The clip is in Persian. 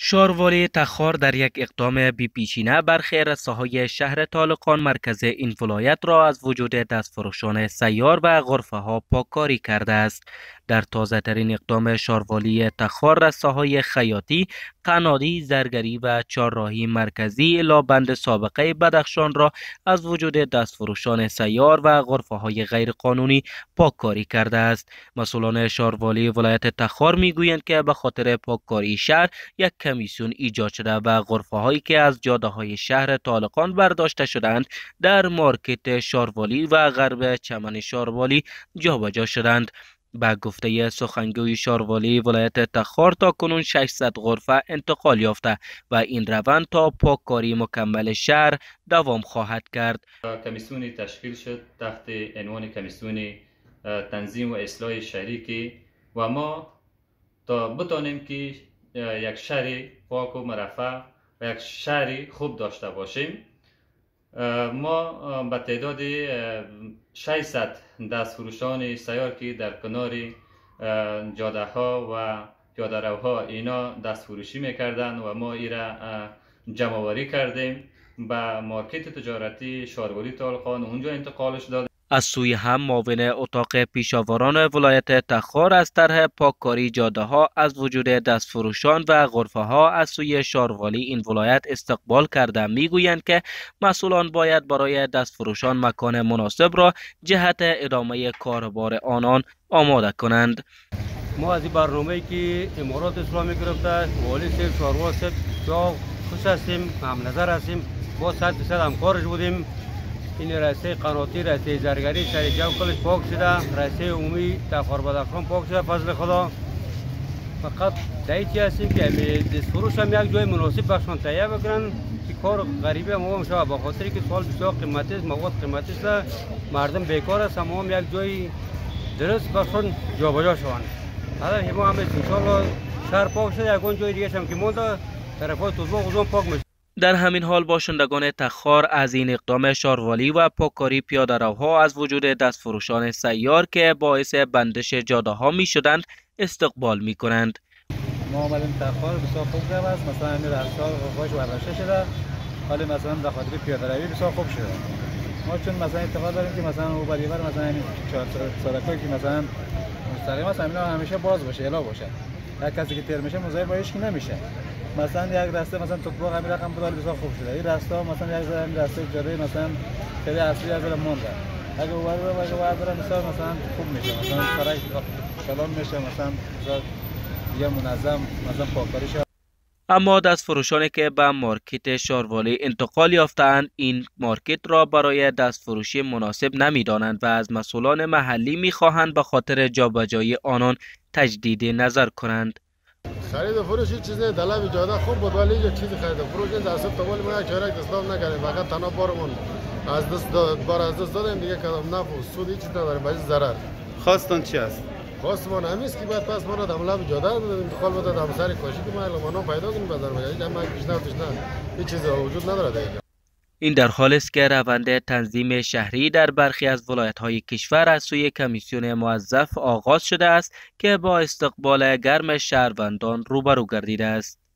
شاروالی تخار در یک اقدام بیپیچینه برخی رساهای شهر طالقان مرکز این ولایت را از وجود دستفروشان سیار و غرفه ها پاککاری کرده است. در تازه ترین اقدام شاروالی تخار رساهای خیاطی، قنادی، زرگری و چهارراهی مرکزی بند سابقه بدخشان را از وجود دستفروشان سیار و غرفه های غیر قانونی پاککاری کرده است. مسئولان شاروالی ولایت تخار می‌گویند که به خاطر پاککاری شهر یک کمیسیون ایجاد شده و غرفه هایی که از جاده های شهر طالقان برداشته شدند در مارکت شاروالی و غرب چمن شاروالی جابجا شدند به گفته سخنگوی شاروالی ولایت تخار تا کنون 600 غرفه انتقال یافته و این روند تا پاککاری مکمل شهر دوام خواهد کرد. کمیسیونی تشکیل شد تحت عنوان کمیسیون تنظیم و اصلاح شهری که و ما تا بتانیم که یک شهر پاک و مرفع و یک شهری خوب داشته باشیم ما به تعداد 600 دست فروشان سیار که در کنار جاده ها و پیاده ها اینا دست فروشی می‌کردن و ما ای را جمع کردیم. به مارکت تجارتی شارگولی تالخان اونجا انتقالش دادیم. از سوی هم معاون اتاق پیشاوران ولایت تخار از طرح پاککاری جاده ها از وجود دستفروشان و غرفه ها از سوی شاروالی این ولایت استقبال کرده می‌گویند که مسئولان باید برای دستفروشان مکان مناسب را جهت ادامه کاربار آنان آماده کنند. ما از این برنامه که امارات اسلامی گرفته والی سیب شاروا سیب خوش هستیم هم نظر هستیم با صد درصد همکارش بودیم. این رسته قناتی رسته زرگری سر جو کلش پاک شده. رسته عمومی تفار بدخان پاک شده فضل خدا. فقط دایتی هستیم که دست فروش هم یک جای مناسب بخشان تهیه بکنن. که کار غریبه ما هم شود با خاطری که سوال بسیار قیمتی است مواد قیمتی است مردم بیکار است هم هم یک جای درست بخشان جابجا شوند. حالا ما هم ان شهر پاک شده یکون جای دیگه هم که مونده. طرفای توزما پاک میشه. در همین حال باشندگان تخار از این اقدام شاروالی و پاککاری پیاده روها از وجود دستفروشان سیار که باعث بندش جاده ها می شدند استقبال می کنند. ما آمدیم تخار بسیار خوب است. مثلا همین رفتار باش برداشته شده. حالی مثلا در خاطر پیاده روی بسیار خوب شده. ما چون مثلا اتفاق داریم که مثلا او بر مثلا چهار سرکایی که مثلا مستقیم است همیشه باز باشه الا باشه. یک کسی که تیر میشه مزاحم با هیچ نمیشه. مثلا یک راسته مثلا تو باغ همین رقم بدال بسیار خوب شده. این راسته مثلا یک همین راسته جاده مثلا خیلی اصلی از مونده. اگه وارد رو اگه وارد مثلا مثلا خوب میشه. مثلا فرای کلام میشه مثلا یه منظم مثلا پاککاری اما دست فروشانی که به مارکت شاروالی انتقال یافتند این مارکت را برای دست فروشی مناسب نمی‌دانند و از مسئولان محلی می‌خواهند به خاطر جابجایی آنان تجدید نظر کنند. خرید فروش چیز نه طلب جاده خوب بود ولی یه چیزی خرید فروش این درصد تا ولی ما یک چهره دستام نکردیم. فقط تنها بارمون. از دست بار از دست دادیم دیگه کدام نفع و سود هیچ نداریم. باید ضرر. خواستون چی است؟ خواستمان همیست که بعد پس ما را دم لب جاده انتقال بده دم سر کاشی که ما الان پیدا کنیم بازار. بگیریم اما پیشنهادش نه. هیچ چیزی وجود نداره دیگه. این در حال است که روند تنظیم شهری در برخی از های کشور از سوی کمیسیون موظف آغاز شده است که با استقبال گرم شهروندان روبرو گردیده است.